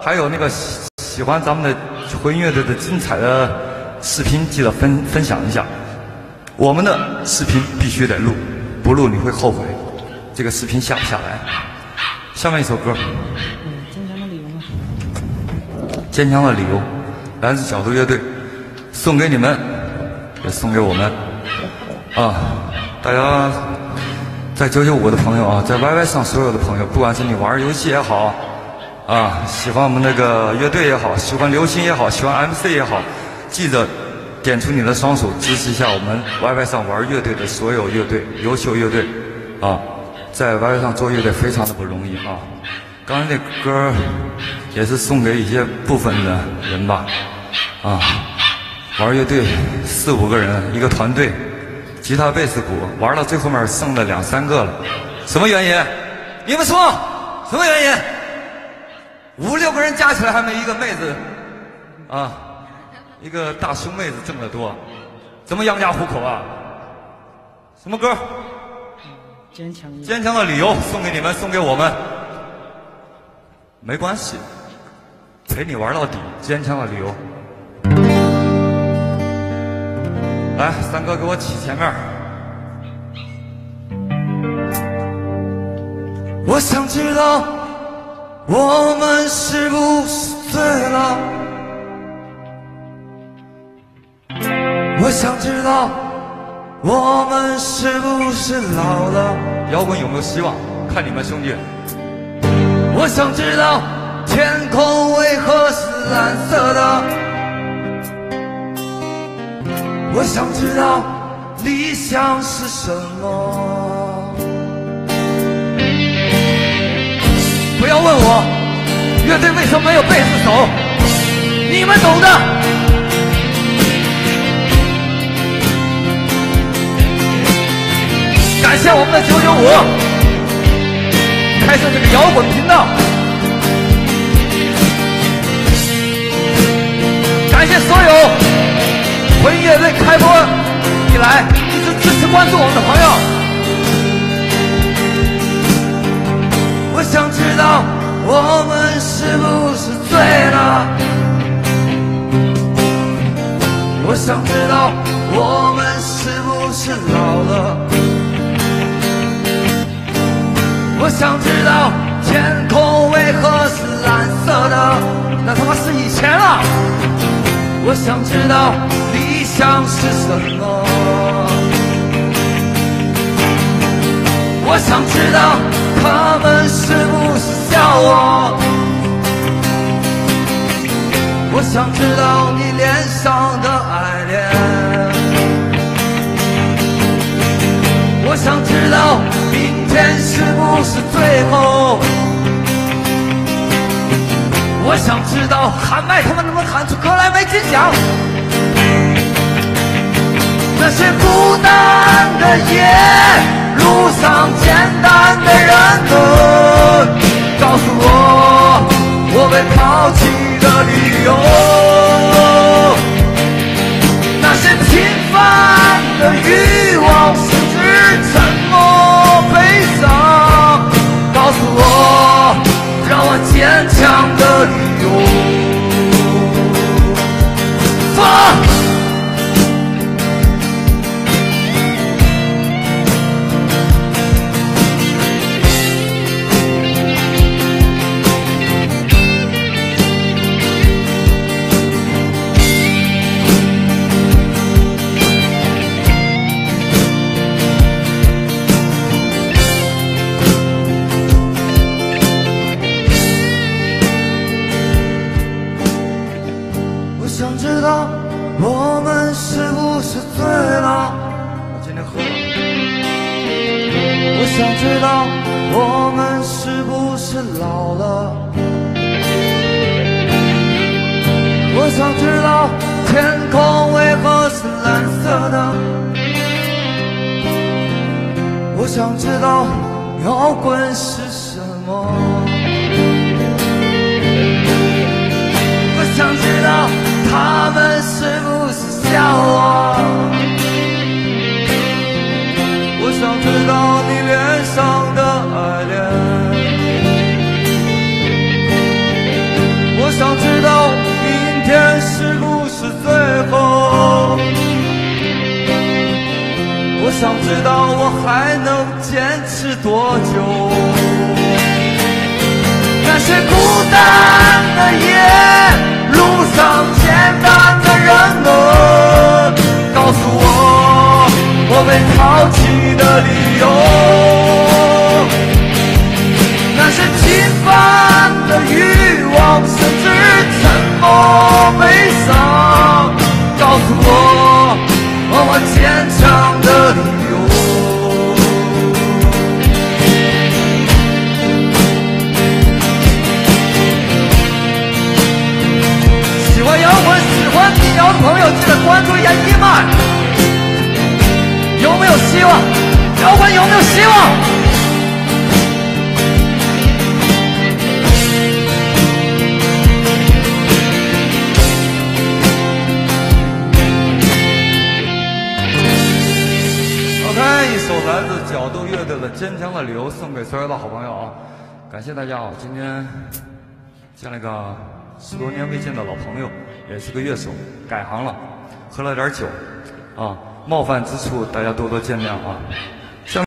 还有那个喜喜欢咱们的回音乐队的精彩的视频，记得分分享一下。我们的视频必须得录，不录你会后悔。这个视频下不下来？下面一首歌，嗯，坚强的理由吗？坚强的理由，来自小度乐队，送给你们，也送给我们。啊，大家在九九五的朋友啊，在 YY 上所有的朋友，不管是你玩游戏也好，啊，喜欢我们那个乐队也好，喜欢流行也好，喜欢 MC 也好，记得点出你的双手，支持一下我们 YY 上玩乐队的所有乐队，优秀乐队，啊，在 YY 上做乐队非常的不容易啊。刚才那歌也是送给一些部分的人吧，啊，玩乐队四五个人一个团队。吉他、贝斯、鼓玩到最后面剩了两三个了，什么原因？你们说什么原因？五六个人加起来还没一个妹子啊，一个大胸妹子挣得多，怎么养家糊口啊？什么歌？坚强。坚强的理由送给你们，送给我们，没关系，陪你玩到底。坚强的理由。来，三哥给我起前面。我想知道我们是不是醉了？我想知道我们是不是老了？摇滚有没有希望？看你们兄弟。我想知道天空为何是蓝色的？我想知道理想是什么。问我乐队为什么没有贝斯手，你们懂的。感谢我们的九九五，开设这个摇滚频道。感谢所有为乐队开播以来一直支持关注我们的朋友。是老了？我想知道天空为何是蓝色的？那他妈是以前了。我想知道理想是什么？我想知道他们是不是笑我？我想知道你脸上的爱恋。我想知道明天是不是最后？我想知道喊麦他们能不能喊出歌来没金奖？那些孤单的夜，想知道我们是不是老了？我想知道天空为何是蓝色的？我想知道摇滚是什么？我想知道他们想知道明天是不是最后？我想知道我还能坚持多久？我坚强《坚强的理由》送给所有的好朋友啊！感谢大家啊！今天见了个十多年未见的老朋友，也是个乐手，改行了，喝了点酒啊，冒犯之处大家多多见谅啊！